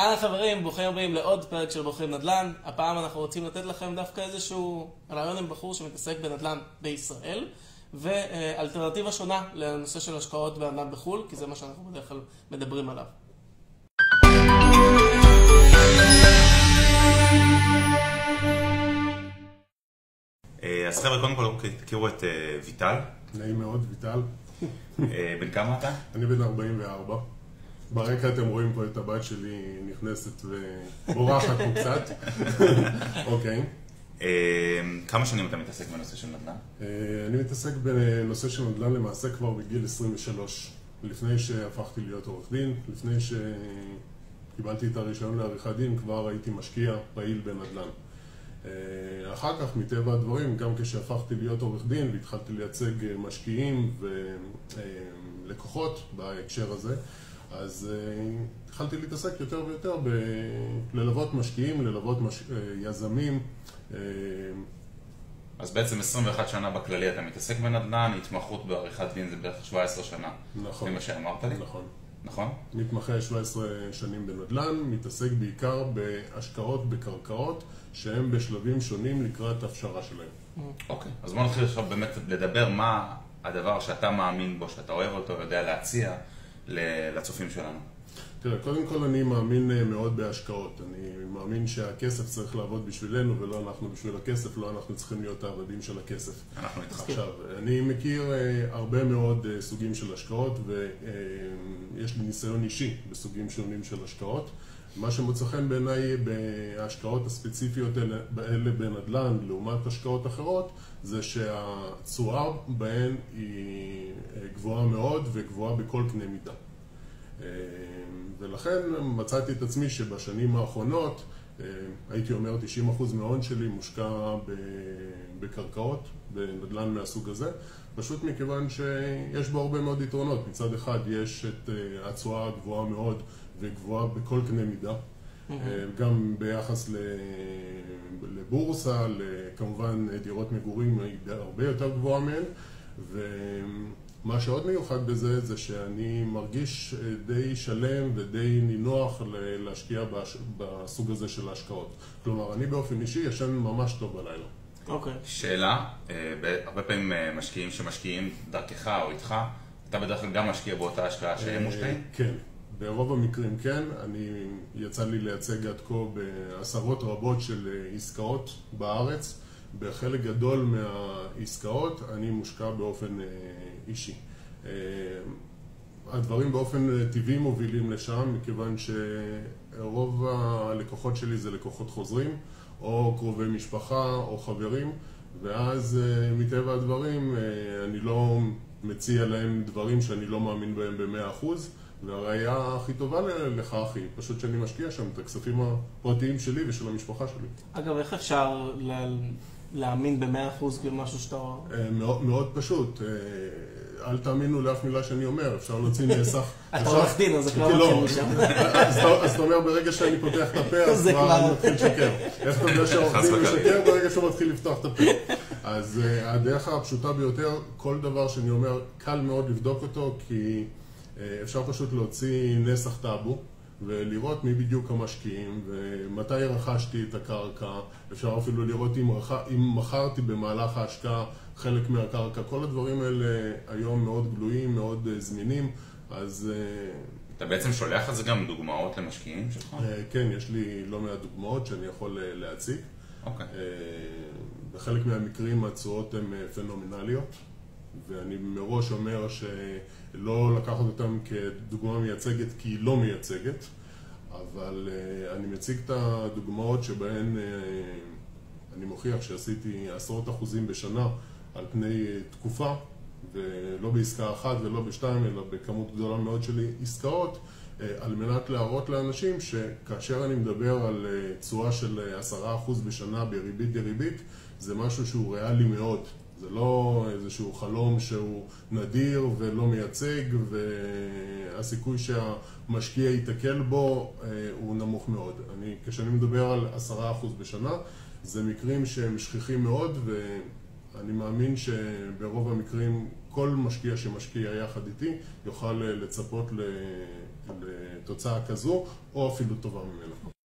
אהלן חברים, ברוכים הבאים לעוד פרק של בוחרים נדל"ן. הפעם אנחנו רוצים לתת לכם דווקא איזשהו ראיון עם בחור שמתעסק בנדל"ן בישראל, ואלטרנטיבה שונה לנושא של השקעות בנדל"ן בחו"ל, כי זה מה שאנחנו בדרך כלל מדברים עליו. אה, אז חבר'ה, קודם כל תכירו את אה, ויטל. נעים מאוד, ויטל. אה, בן כמה אתה? אני בן 44. ברקע אתם רואים פה את הבת שלי נכנסת ובורחת פה קצת. אוקיי. כמה שנים אתה מתעסק בנושא של נדל"ן? אני מתעסק בנושא של נדל"ן למעשה כבר בגיל 23. לפני שהפכתי להיות עורך דין, לפני שקיבלתי את הרישיון לעריכת דין, כבר הייתי משקיע פעיל בנדל"ן. אה, אחר כך, מטבע הדברים, גם כשהפכתי להיות עורך דין והתחלתי לייצג אה, משקיעים ולקוחות אה, בהקשר הזה, אז התחלתי להתעסק יותר ויותר בללוות משקיעים, ללוות מש... יזמים. אז בעצם 21 שנה בכללי אתה מתעסק בנדל"ן, התמחות בעריכת דין זה בערך 17 שנה. נכון. זה מה שאמרת לי? נכון. נכון? מתמחה 17 שנים בנדל"ן, מתעסק בעיקר בהשקעות בקרקעות שהם בשלבים שונים לקראת הפשרה שלהם. אוקיי, אז בוא נתחיל עכשיו באמת לדבר מה הדבר שאתה מאמין בו, שאתה אוהב אותו, יודע להציע לצופים שלנו. תראה, קודם כל אני מאמין אה, מאוד בהשקעות. אני מאמין שהכסף צריך לעבוד בשבילנו ולא אנחנו בשביל הכסף, לא אנחנו צריכים להיות העבדים של הכסף. אנחנו איתך. עכשיו, אני מכיר uh, הרבה מאוד uh, סוגים של השקעות ויש לי ניסיון אישי בסוגים שונים של השקעות. מה שמוצא חן בעיניי בהשקעות הספציפיות האלה בנדל"ן לעומת השקעות אחרות זה שהתשואה בהן היא גבוהה מאוד וגבוהה בכל קנה מידה. ולכן מצאתי את עצמי שבשנים האחרונות, אה, הייתי אומר 90% מההון שלי מושקע בקרקעות, בנדל"ן מהסוג הזה, פשוט מכיוון שיש בו הרבה מאוד יתרונות. מצד אחד יש את אה, התשואה הגבוהה מאוד וגבוהה בכל קנה מידה, אה, גם ביחס לבורסה, כמובן דירות מגורים היא הרבה יותר גבוהה מהן, מה שעוד מיוחד בזה, זה שאני מרגיש אה, די שלם ודי נינוח להשקיע בסוג הזה של ההשקעות. כלומר, אני באופן אישי ישן ממש טוב בלילה. אוקיי. Okay. שאלה, אה, הרבה פעמים אה, משקיעים שמשקיעים דרכך או איתך, אתה בדרך כלל גם משקיע באותה השקעה שהם מושקעים? כן. ברוב המקרים כן, אני יצא לי לייצג עד כה בעשרות רבות של עסקאות בארץ. בחלק גדול מהעסקאות אני מושקע באופן אישי. אה, הדברים באופן טבעי מובילים לשם, מכיוון שרוב הלקוחות שלי זה לקוחות חוזרים, או קרובי משפחה, או חברים, ואז אה, מטבע הדברים אה, אני לא מציע להם דברים שאני לא מאמין בהם במאה אחוז, והראייה הכי טובה לכך היא פשוט שאני משקיע שם את הכספים הפרטיים שלי ושל המשפחה שלי. אגב, איך אפשר להאמין במאה אחוז במשהו שאתה... מאוד, מאוד פשוט. אל תאמינו לאף מילה שאני אומר, אפשר להוציא נסח. אתה עורך דין, אז זה כבר מתחיל לא. משם. אז אתה אומר, ברגע שאני פותח את הפה, אז כבר אני מתחיל לשקר. איך אתה יודע שהעורך דין משקר? ברגע שהוא מתחיל לפתוח את הפה. אז אה, הדרך הפשוטה ביותר, כל דבר שאני אומר, קל מאוד לבדוק אותו, כי אה, אפשר פשוט להוציא נסח טאבו. ולראות מי בדיוק המשקיעים ומתי רכשתי את הקרקע, אפשר אפילו לראות אם, רכ... אם מכרתי במהלך ההשקעה חלק מהקרקע, כל הדברים האלה היום מאוד גלויים, מאוד uh, זמינים, אז... Uh, אתה בעצם שולח על זה גם דוגמאות למשקיעים שלך? Uh, כן, יש לי לא מעט דוגמאות שאני יכול להציג. אוקיי. Okay. בחלק מהמקרים התשואות הן פנומנליות, ואני מראש אומר שלא לקחת אותן כדוגמה מייצגת כי היא לא מייצגת, אבל uh, אני מציג את הדוגמאות שבהן uh, אני מוכיח שעשיתי עשרות אחוזים בשנה על פני תקופה, ולא בעסקה אחת ולא בשתיים, אלא בכמות גדולה מאוד של עסקאות, אה, על מנת להראות לאנשים שכאשר אני מדבר על אה, תשואה של עשרה אחוז בשנה בריבית דריבית, זה משהו שהוא ריאלי מאוד. זה לא איזשהו חלום שהוא נדיר ולא מייצג, והסיכוי שהמשקיע ייתקל בו אה, הוא נמוך מאוד. אני, כשאני מדבר על עשרה אחוז בשנה, זה מקרים שהם שכיחים מאוד, ו... אני מאמין שברוב המקרים כל משקיע שמשקיע יחד איתי יוכל לצפות לתוצאה כזו, או אפילו טובה ממנה.